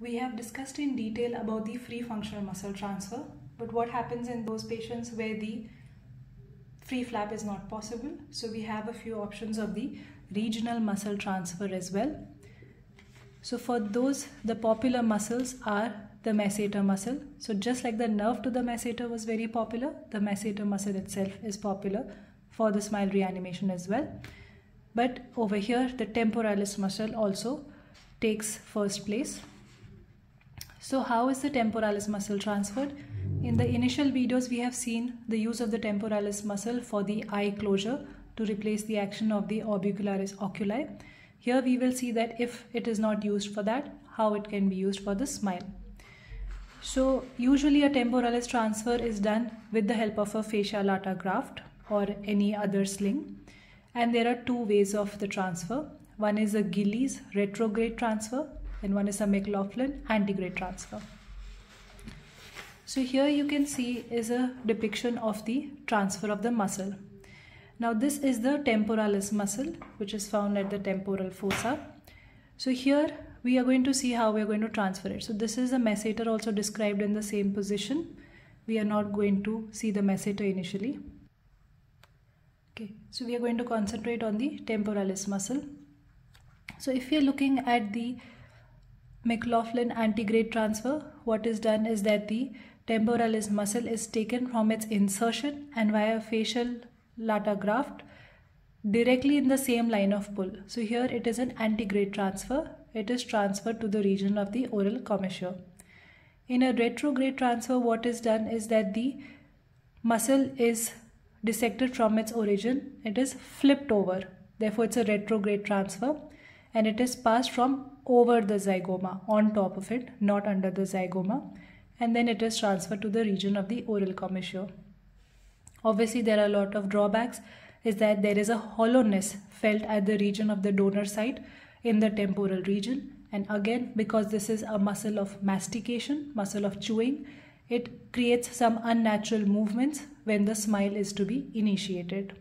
We have discussed in detail about the free functional muscle transfer, but what happens in those patients where the free flap is not possible? So we have a few options of the regional muscle transfer as well. So for those, the popular muscles are the masseter muscle. So just like the nerve to the masseter was very popular, the masseter muscle itself is popular for the smile reanimation as well. But over here, the temporalis muscle also takes first place. So how is the temporalis muscle transferred? In the initial videos, we have seen the use of the temporalis muscle for the eye closure to replace the action of the orbicularis oculi. Here we will see that if it is not used for that, how it can be used for the smile. So usually a temporalis transfer is done with the help of a fascia lata graft or any other sling. And there are two ways of the transfer. One is a Gillies retrograde transfer and one is a McLaughlin antegrade transfer. So here you can see is a depiction of the transfer of the muscle. Now this is the temporalis muscle which is found at the temporal fossa. So here we are going to see how we are going to transfer it. So this is the masseter also described in the same position. We are not going to see the masseter initially. Okay, so we are going to concentrate on the temporalis muscle. So if we are looking at the McLaughlin antegrade transfer, what is done is that the temporalis muscle is taken from its insertion and via fascia lata graft directly in the same line of pull. So here it is an antegrade transfer. It is transferred to the region of the oral commissure. In a retrograde transfer, what is done is that the muscle is dissected from its origin. It is flipped over. Therefore, it's a retrograde transfer and it is passed from over the zygoma on top of it, not under the zygoma. And then it is transferred to the region of the oral commissure. Obviously, there are a lot of drawbacks is that there is a hollowness felt at the region of the donor site in the temporal region. And again, because this is a muscle of mastication, muscle of chewing, it creates some unnatural movements when the smile is to be initiated.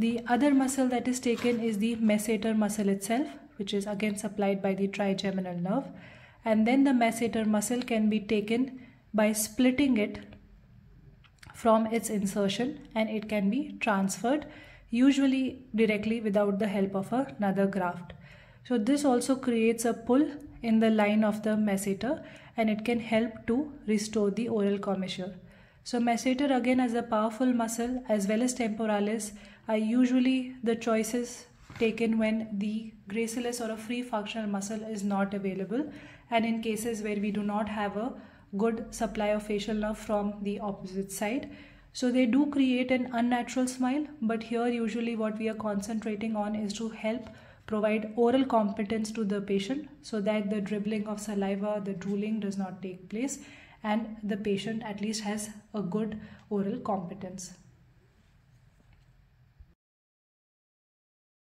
The other muscle that is taken is the masseter muscle itself, which is again supplied by the trigeminal nerve. And then the masseter muscle can be taken by splitting it from its insertion and it can be transferred usually directly without the help of another graft. So this also creates a pull in the line of the masseter and it can help to restore the oral commissure. So masseter again as a powerful muscle as well as temporalis are usually the choices taken when the gracilis or a free functional muscle is not available and in cases where we do not have a good supply of facial nerve from the opposite side. So they do create an unnatural smile, but here usually what we are concentrating on is to help provide oral competence to the patient so that the dribbling of saliva, the drooling does not take place and the patient at least has a good oral competence.